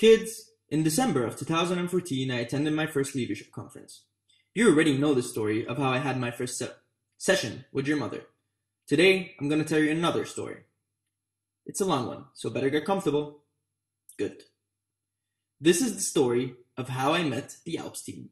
Kids, in December of 2014, I attended my first leadership conference. You already know the story of how I had my first se- session with your mother. Today, I'm going to tell you another story. It's a long one, so better get comfortable. Good. This is the story of how I met the Alps team.